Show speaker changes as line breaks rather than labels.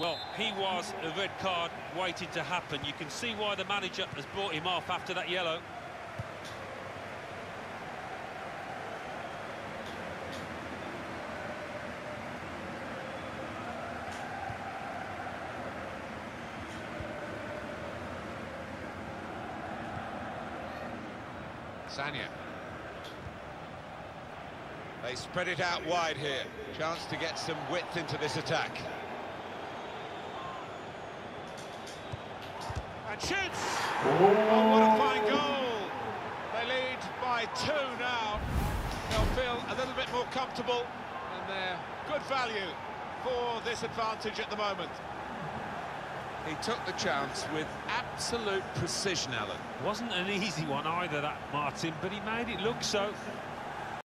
Well, he was a red card waiting to happen. You can see why the manager has brought him off after that yellow.
Sanya. They spread it out wide here. Chance to get some width into this attack. Shoots! Oh. oh, what a fine goal! They lead by two now. They'll feel a little bit more comfortable and they're good value for this advantage at the moment.
He took the chance with absolute precision, Alan.
Wasn't an easy one either, that Martin, but he made it look so.